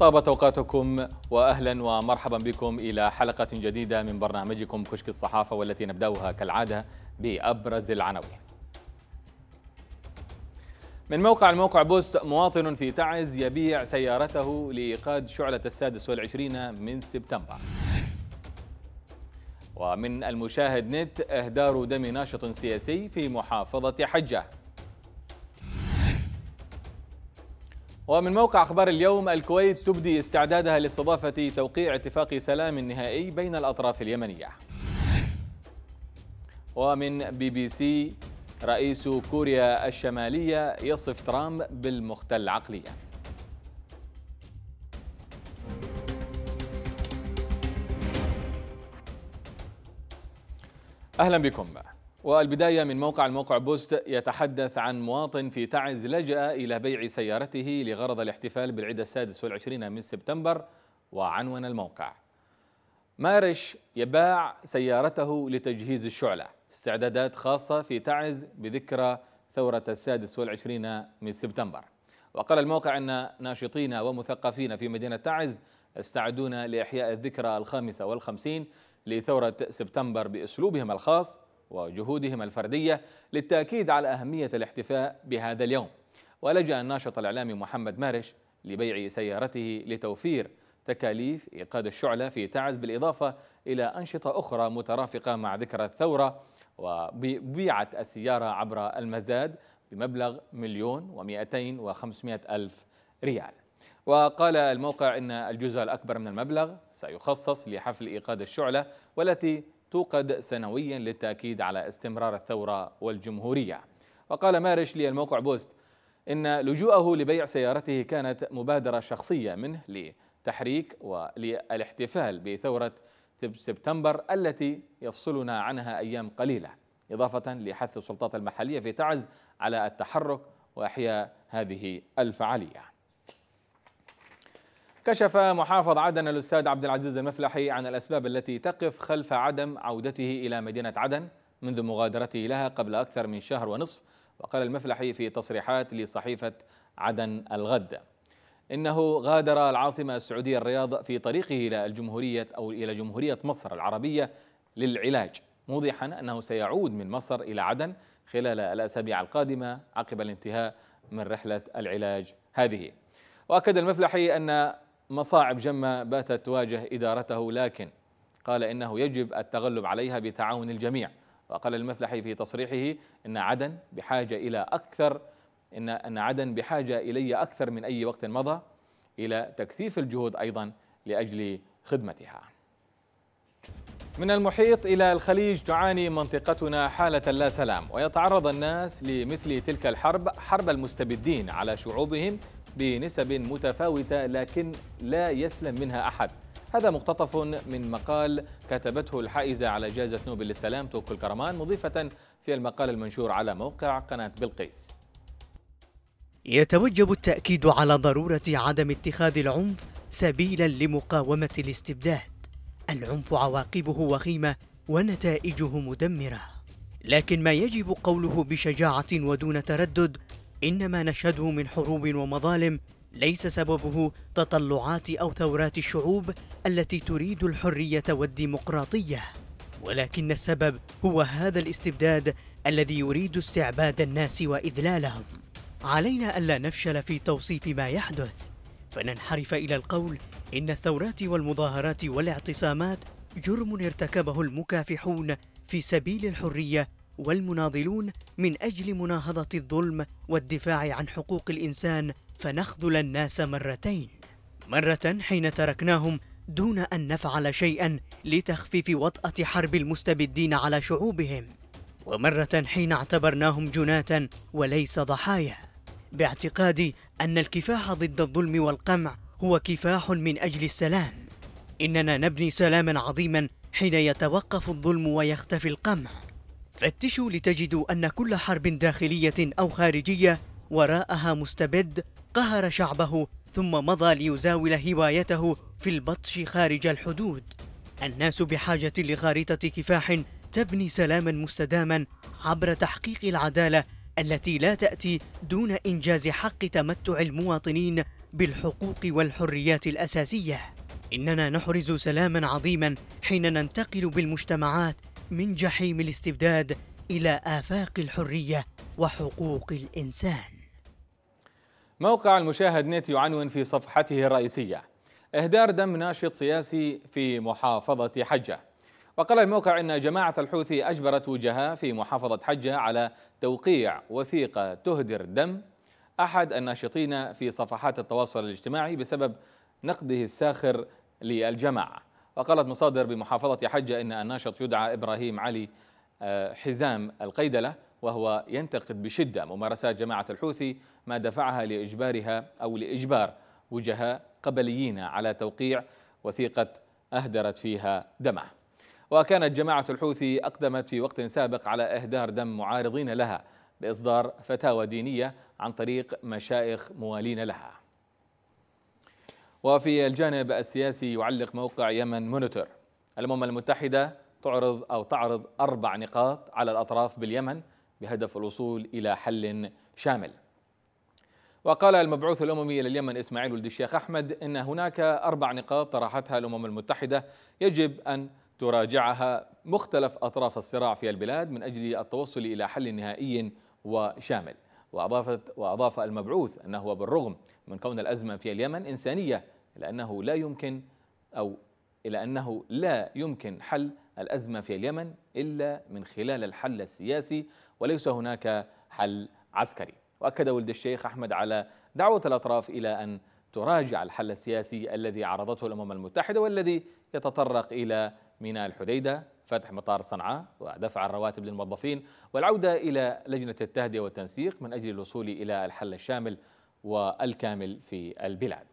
طابت أوقاتكم واهلا ومرحبا بكم إلى حلقة جديدة من برنامجكم كشك الصحافة والتي نبدأها كالعادة بأبرز العناوين. من موقع الموقع بوست مواطن في تعز يبيع سيارته لإيقاد شعلة السادس والعشرين من سبتمبر ومن المشاهد نت إهدار دم ناشط سياسي في محافظة حجة ومن موقع أخبار اليوم الكويت تبدي استعدادها لاستضافة توقيع اتفاق سلام نهائي بين الأطراف اليمنية. ومن بي بي سي رئيس كوريا الشمالية يصف ترامب بالمختل عقليا أهلا بكم. والبداية من موقع الموقع بوست يتحدث عن مواطن في تعز لجأ إلى بيع سيارته لغرض الاحتفال بالعيد السادس والعشرين من سبتمبر وعنون الموقع. مارش يباع سيارته لتجهيز الشعلة. استعدادات خاصة في تعز بذكرى ثورة السادس والعشرين من سبتمبر. وقال الموقع أن ناشطين ومثقفين في مدينة تعز استعدون لإحياء الذكرى الخامسة والخمسين لثورة سبتمبر بأسلوبهم الخاص وجهودهم الفردية للتأكيد على أهمية الاحتفاء بهذا اليوم. ولجأ الناشط الإعلامي محمد مارش لبيع سيارته لتوفير تكاليف إيقاد الشعلة في تعز بالإضافة إلى أنشطة أخرى مترافقة مع ذكرى الثورة وبيعت السيارة عبر المزاد بمبلغ مليون ومئتين وخمسمائة ألف ريال. وقال الموقع أن الجزء الأكبر من المبلغ سيخصص لحفل إيقاد الشعلة والتي توقد سنويا للتأكيد على استمرار الثورة والجمهورية. وقال مارش للموقع بوست إن لجوءه لبيع سيارته كانت مبادرة شخصية منه لتحريك وللاحتفال بثورة سبتمبر التي يفصلنا عنها أيام قليلة إضافة لحث السلطات المحلية في تعز على التحرك وإحياء هذه الفعالية. كشف محافظ عدن الأستاذ عبد العزيز المفلحي عن الأسباب التي تقف خلف عدم عودته إلى مدينة عدن منذ مغادرته لها قبل أكثر من شهر ونصف وقال المفلحي في تصريحات لصحيفة عدن الغد. إنه غادر العاصمة السعودية الرياض في طريقه إلى الجمهورية أو إلى جمهورية مصر العربية للعلاج موضحا أنه سيعود من مصر إلى عدن خلال الأسابيع القادمة عقب الانتهاء من رحلة العلاج هذه. وأكد المفلحي أن مصاعب جمة باتت تواجه إدارته لكن قال إنه يجب التغلب عليها بتعاون الجميع. وقال المفلحي في تصريحه إن عدن بحاجة إلى أكثر إن أن عدن بحاجة إلي أكثر من أي وقت مضى إلى تكثيف الجهود أيضا لأجل خدمتها. من المحيط إلى الخليج تعاني منطقتنا حالة لا سلام ويتعرض الناس لمثل تلك الحرب حرب المستبدين على شعوبهم بنسب متفاوتة لكن لا يسلم منها أحد. هذا مقتطف من مقال كتبته الحائزة على جائزة نوبل للسلام توكل الكرمان مضيفة في المقال المنشور على موقع قناة بلقيس. يتوجب التأكيد على ضرورة عدم اتخاذ العنف سبيلا لمقاومة الاستبداد. العنف عواقبه وخيمة ونتائجه مدمرة. لكن ما يجب قوله بشجاعة ودون تردد إن ما نشهده من حروب ومظالم ليس سببه تطلعات أو ثورات الشعوب التي تريد الحرية والديمقراطية. ولكن السبب هو هذا الاستبداد الذي يريد استعباد الناس وإذلالهم. علينا ألا نفشل في توصيف ما يحدث فننحرف إلى القول إن الثورات والمظاهرات والاعتصامات جرم ارتكبه المكافحون في سبيل الحرية والمناضلون من أجل مناهضة الظلم والدفاع عن حقوق الإنسان فنخذل الناس مرتين. مرة حين تركناهم دون أن نفعل شيئا لتخفيف وطأة حرب المستبدين على شعوبهم. ومرة حين اعتبرناهم جناة وليس ضحايا. باعتقادي أن الكفاح ضد الظلم والقمع هو كفاح من أجل السلام. إننا نبني سلاما عظيما حين يتوقف الظلم ويختفي القمع. فتشوا لتجدوا أن كل حرب داخلية أو خارجية وراءها مستبد قهر شعبه ثم مضى ليزاول هوايته في البطش خارج الحدود. الناس بحاجة لخارطة كفاح تبني سلاما مستداما عبر تحقيق العدالة التي لا تأتي دون إنجاز حق تمتع المواطنين بالحقوق والحريات الأساسية. إننا نحرز سلاما عظيما حين ننتقل بالمجتمعات من جحيم الاستبداد إلى آفاق الحرية وحقوق الإنسان. موقع المشاهد نت يعنون في صفحته الرئيسية. إهدار دم ناشط سياسي في محافظة حجة. وقال الموقع أن جماعة الحوثي أجبرت وجهاء في محافظة حجة على توقيع وثيقة تهدر دم. أحد الناشطين في صفحات التواصل الاجتماعي بسبب نقده الساخر للجماعة. وقالت مصادر بمحافظة حجة أن الناشط يدعى إبراهيم علي آه، حزام القيدلة وهو ينتقد بشدة ممارسات جماعة الحوثي ما دفعها لإجبارها أو لإجبار وجهاء قبليين على توقيع وثيقة أهدرت فيها دمه وكانت جماعة الحوثي أقدمت في وقت سابق على إهدار دم معارضين لها بإصدار فتاوى دينية عن طريق مشايخ موالين لها. وفي الجانب السياسي يعلق موقع يمن مونيتور. الأمم المتحدة تعرض أو تعرض أربع نقاط على الأطراف باليمن بهدف الوصول إلى حل شامل. وقال المبعوث الأممي لليمن إسماعيل ولد الشيخ أحمد إن هناك أربع نقاط طرحتها الأمم المتحدة يجب أن تراجعها مختلف أطراف الصراع في البلاد من أجل التوصل إلى حل نهائي وشامل. وأضافت وأضاف المبعوث أنه بالرغم من كون الأزمة في اليمن إنسانية إلا أنه لا يمكن أو إلى أنه لا يمكن حل الأزمة في اليمن إلا من خلال الحل السياسي وليس هناك حل عسكري. وأكد ولد الشيخ أحمد على دعوة الأطراف إلى أن تراجع الحل السياسي الذي عرضته الأمم المتحدة والذي يتطرق إلى ميناء الحديدة فتح مطار صنعاء ودفع الرواتب للموظفين والعودة إلى لجنة التهدئة والتنسيق من أجل الوصول إلى الحل الشامل والكامل في البلاد.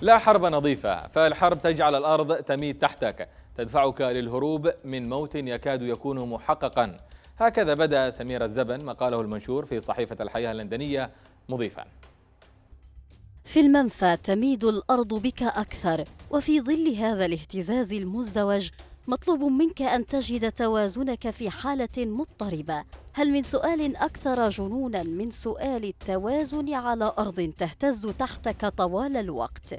لا حرب نظيفة فالحرب تجعل الأرض تميد تحتك. تدفعك للهروب من موت يكاد يكون محققا. هكذا بدأ سمير الزبن مقاله المنشور في صحيفة الحياة اللندنية مضيفا. في المنفى تميد الأرض بك أكثر وفي ظل هذا الاهتزاز المزدوج مطلوب منك أن تجد توازنك في حالة مضطربة. هل من سؤال أكثر جنونا من سؤال التوازن على أرض تهتز تحتك طوال الوقت؟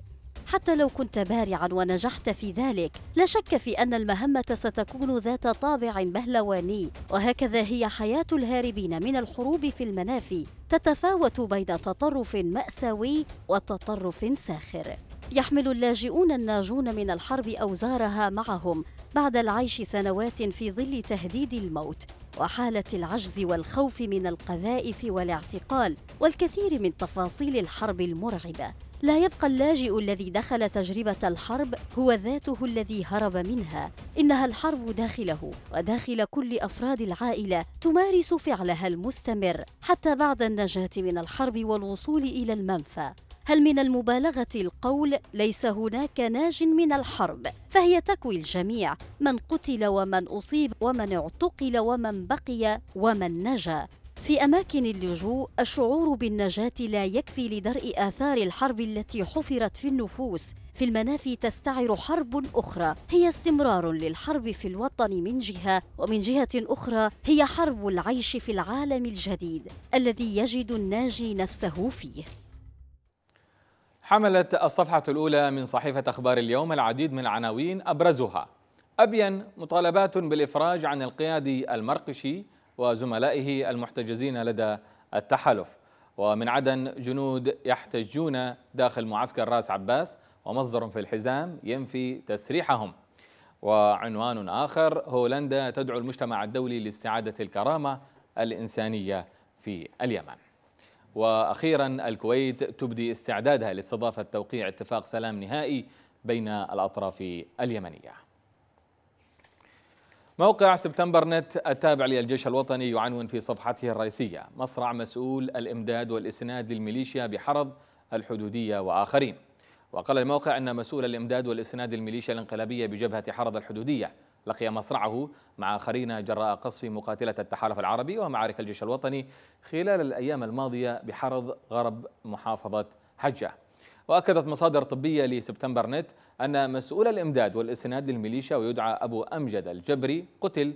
حتى لو كنت بارعا ونجحت في ذلك لا شك في أن المهمة ستكون ذات طابع بهلواني وهكذا هي حياة الهاربين من الحروب في المنافي تتفاوت بين تطرف مأساوي وتطرف ساخر. يحمل اللاجئون الناجون من الحرب أوزارها معهم بعد العيش سنوات في ظل تهديد الموت. وحالة العجز والخوف من القذائف والاعتقال والكثير من تفاصيل الحرب المرعبة. لا يبقى اللاجئ الذي دخل تجربة الحرب هو ذاته الذي هرب منها. إنها الحرب داخله وداخل كل أفراد العائلة تمارس فعلها المستمر حتى بعد النجاة من الحرب والوصول إلى المنفى. هل من المبالغة القول ليس هناك ناج من الحرب؟ فهي تكوي الجميع من قتل ومن أصيب ومن اعتقل ومن بقي ومن نجا. في أماكن اللجوء الشعور بالنجاة لا يكفي لدرء آثار الحرب التي حفرت في النفوس. في المنافي تستعر حرب أخرى. هي استمرار للحرب في الوطن من جهة ومن جهة أخرى هي حرب العيش في العالم الجديد الذي يجد الناجي نفسه فيه. حملت الصفحة الأولى من صحيفة أخبار اليوم العديد من العناوين أبرزها. أبين مطالبات بالإفراج عن القيادي المرقشي وزملائه المحتجزين لدى التحالف. ومن عدن جنود يحتجون داخل معسكر راس عباس ومصدر في الحزام ينفي تسريحهم. وعنوان آخر هولندا تدعو المجتمع الدولي لاستعادة الكرامة الإنسانية في اليمن. وأخيرا الكويت تبدي استعدادها لاستضافة توقيع اتفاق سلام نهائي بين الأطراف اليمنية. موقع سبتمبر نت التابع للجيش الوطني يعنون في صفحته الرئيسية مصرع مسؤول الإمداد والإسناد للميليشيا بحرض الحدودية وآخرين. وقال الموقع إن مسؤول الإمداد والإسناد للميليشيا الانقلابية بجبهة حرض الحدودية لقي مصرعه مع آخرين جراء قصف مقاتلة التحالف العربي ومعارك الجيش الوطني خلال الأيام الماضية بحرض غرب محافظة حجة. وأكدت مصادر طبية لسبتمبر نت أن مسؤول الإمداد والإسناد للميليشيا ويدعى أبو أمجد الجبري قتل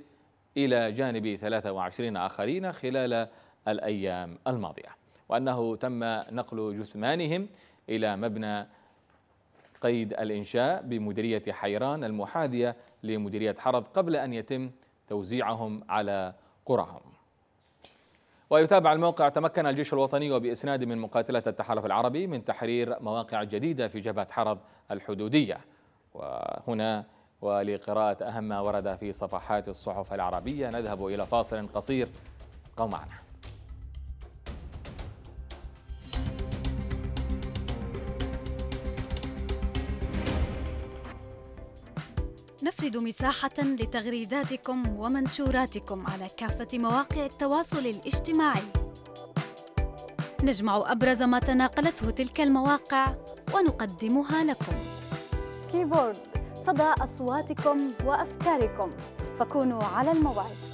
إلى جانب 23 آخرين خلال الأيام الماضية. وأنه تم نقل جثمانهم إلى مبنى قيد الإنشاء بمديرية حيران المحاذية لمديرية حرض قبل أن يتم توزيعهم على قراهم ويتابع الموقع تمكن الجيش الوطني وبإسناد من مقاتلة التحالف العربي من تحرير مواقع جديدة في جبهة حرض الحدودية. وهنا ولقراءة أهم ما ورد في صفحات الصحف العربية نذهب إلى فاصل قصير. قوم معنا. نفرد مساحة لتغريداتكم ومنشوراتكم على كافة مواقع التواصل الاجتماعي. نجمع أبرز ما تناقلته تلك المواقع ونقدمها لكم. كيبورد صدى أصواتكم وأفكاركم فكونوا على الموعد.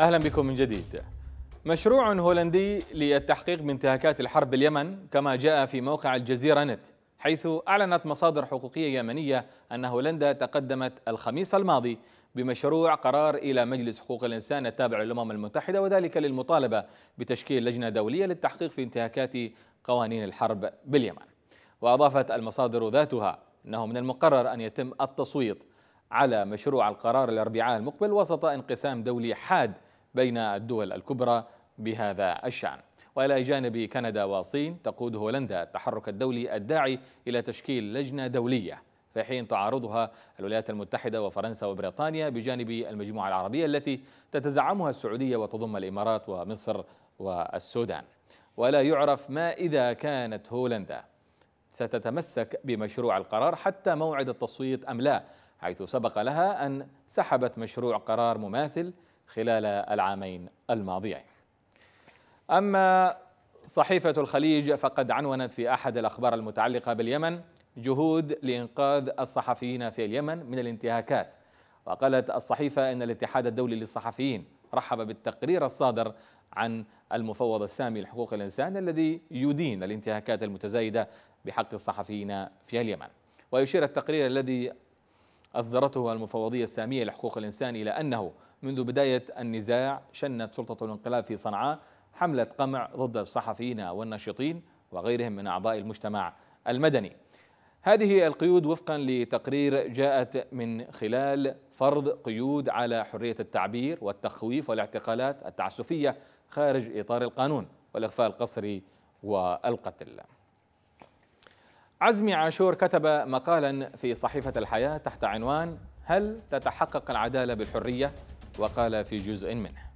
أهلا بكم من جديد. مشروع هولندي للتحقيق بانتهاكات الحرب باليمن كما جاء في موقع الجزيرة نت حيث أعلنت مصادر حقوقية يمنية أن هولندا تقدمت الخميس الماضي بمشروع قرار إلى مجلس حقوق الإنسان التابع للأمم المتحدة وذلك للمطالبة بتشكيل لجنة دولية للتحقيق في انتهاكات قوانين الحرب باليمن. وأضافت المصادر ذاتها أنه من المقرر أن يتم التصويت على مشروع القرار الأربعاء المقبل وسط انقسام دولي حاد بين الدول الكبرى بهذا الشأن. وإلى جانب كندا والصين تقود هولندا التحرك الدولي الداعي إلى تشكيل لجنة دولية. في حين تعارضها الولايات المتحدة وفرنسا وبريطانيا بجانب المجموعة العربية التي تتزعمها السعودية وتضم الإمارات ومصر والسودان. ولا يعرف ما إذا كانت هولندا ستتمسك بمشروع القرار حتى موعد التصويت أم لا. حيث سبق لها أن سحبت مشروع قرار مماثل خلال العامين الماضيين. أما صحيفة الخليج فقد عنونت في أحد الأخبار المتعلقة باليمن جهود لإنقاذ الصحفيين في اليمن من الانتهاكات. وقالت الصحيفة أن الاتحاد الدولي للصحفيين رحب بالتقرير الصادر عن المفوض السامي لحقوق الإنسان الذي يدين الانتهاكات المتزايدة بحق الصحفيين في اليمن. ويشير التقرير الذي أصدرته المفوضية السامية لحقوق الإنسان إلى أنه منذ بداية النزاع شنت سلطة الانقلاب في صنعاء حملة قمع ضد الصحفيين والناشطين وغيرهم من أعضاء المجتمع المدني. هذه القيود وفقا لتقرير جاءت من خلال فرض قيود على حرية التعبير والتخويف والاعتقالات التعسفية خارج إطار القانون والإخفاء القسري والقتل. عزمي عاشور كتب مقالا في صحيفة الحياة تحت عنوان هل تتحقق العدالة بالحرية؟ وقال في جزء منه.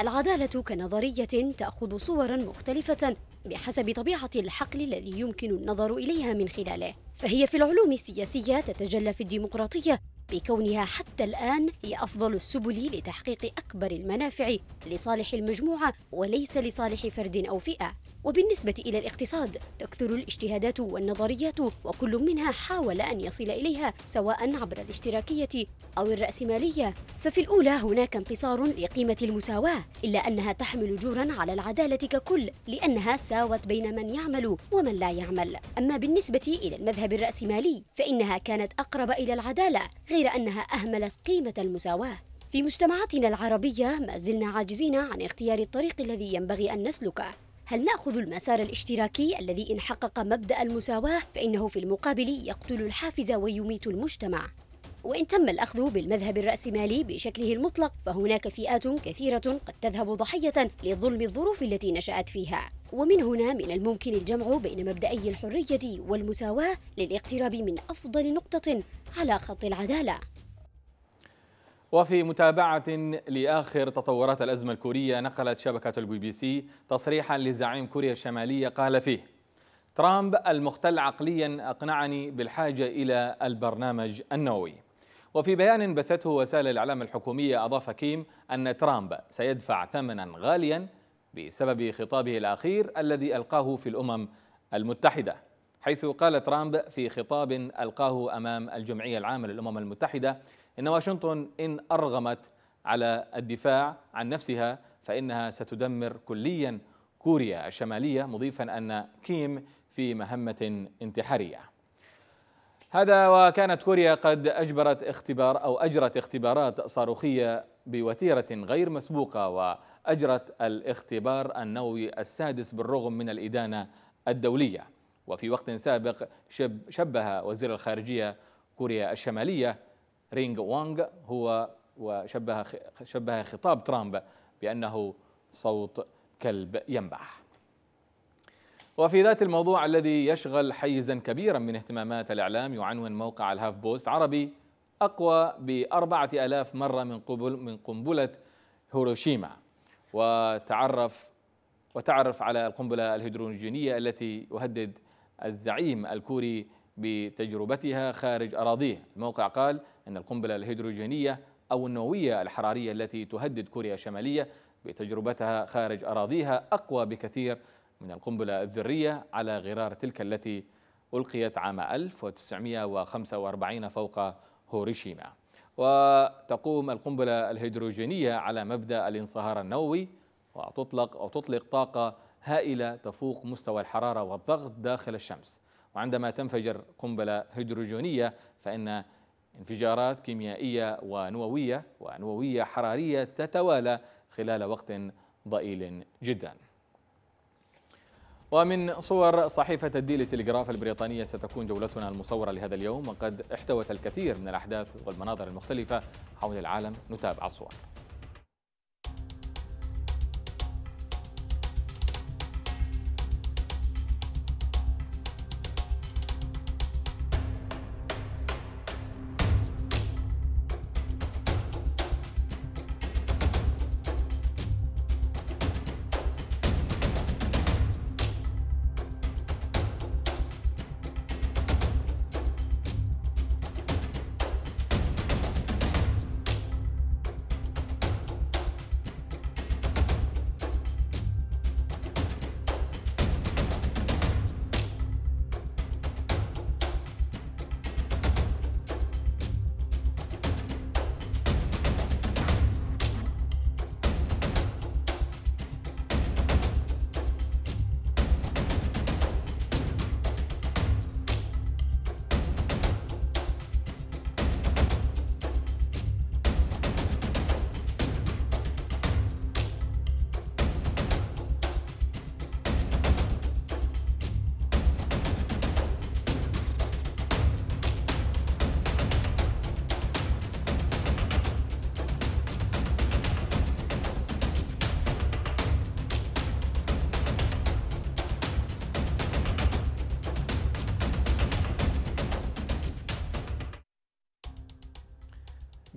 العدالة كنظرية تأخذ صورا مختلفة بحسب طبيعة الحقل الذي يمكن النظر إليها من خلاله. فهي في العلوم السياسية تتجلى في الديمقراطية بكونها حتى الآن هي أفضل السبل لتحقيق أكبر المنافع لصالح المجموعة وليس لصالح فرد أو فئة. وبالنسبة إلى الاقتصاد تكثر الاجتهادات والنظريات وكل منها حاول أن يصل إليها سواء عبر الاشتراكية أو الرأسمالية. ففي الأولى هناك انتصار لقيمة المساواة إلا أنها تحمل جورا على العدالة ككل لأنها ساوت بين من يعمل ومن لا يعمل. أما بالنسبة إلى المذهب الرأسمالي فإنها كانت أقرب إلى العدالة غير أنها أهملت قيمة المساواة. في مجتمعاتنا العربية ما زلنا عاجزين عن اختيار الطريق الذي ينبغي أن نسلكه. هل نأخذ المسار الاشتراكي الذي إن حقق مبدأ المساواة؟ فإنه في المقابل يقتل الحافز ويميت المجتمع. وإن تم الأخذ بالمذهب الرأسمالي بشكله المطلق فهناك فئات كثيرة قد تذهب ضحية لظلم الظروف التي نشأت فيها. ومن هنا من الممكن الجمع بين مبدئي الحرية والمساواة للاقتراب من أفضل نقطة على خط العدالة. وفي متابعة لآخر تطورات الأزمة الكورية نقلت شبكة البي بي سي تصريحا لزعيم كوريا الشمالية قال فيه ترامب المختل عقليا أقنعني بالحاجة إلى البرنامج النووي. وفي بيان بثته وسائل الإعلام الحكومية أضاف كيم أن ترامب سيدفع ثمنا غاليا بسبب خطابه الأخير الذي ألقاه في الأمم المتحدة حيث قال ترامب في خطاب ألقاه أمام الجمعية العامة للأمم المتحدة إن واشنطن إن أرغمت على الدفاع عن نفسها فإنها ستدمر كليا كوريا الشمالية مضيفا أن كيم في مهمة انتحارية. هذا وكانت كوريا قد أجبرت اختبار أو أجرت اختبارات صاروخية بوتيرة غير مسبوقة وأجرت الاختبار النووي السادس بالرغم من الإدانة الدولية. وفي وقت سابق شب شبه وزير الخارجية كوريا الشمالية رينغ وانغ هو وشبه شبه خطاب ترامب بأنه صوت كلب ينبح. وفي ذات الموضوع الذي يشغل حيزا كبيرا من اهتمامات الإعلام يعنون موقع الهاف بوست عربي أقوى بأربعة ألاف مرة من قبل من قنبلة هيروشيما. وتعرف وتعرف على القنبلة الهيدروجينية التي يهدد الزعيم الكوري بتجربتها خارج أراضيه. الموقع قال أن القنبلة الهيدروجينية أو النووية الحرارية التي تهدد كوريا الشمالية بتجربتها خارج أراضيها أقوى بكثير من القنبلة الذرية على غرار تلك التي ألقيت عام 1945 فوق هوريشيما وتقوم القنبلة الهيدروجينية على مبدأ الانصهار النووي وتطلق أو تطلق طاقة هائلة تفوق مستوى الحرارة والضغط داخل الشمس. وعندما تنفجر قنبلة هيدروجينية فإن انفجارات كيميائية ونووية ونووية حرارية تتوالى خلال وقت ضئيل جدا. ومن صور صحيفة الديلي تلغراف البريطانية ستكون جولتنا المصورة لهذا اليوم وقد احتوت الكثير من الأحداث والمناظر المختلفة حول العالم. نتابع الصور.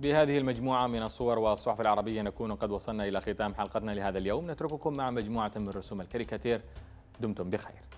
بهذه المجموعة من الصور والصحف العربية نكون قد وصلنا إلى ختام حلقتنا لهذا اليوم. نترككم مع مجموعة من رسوم الكاريكاتير. دمتم بخير.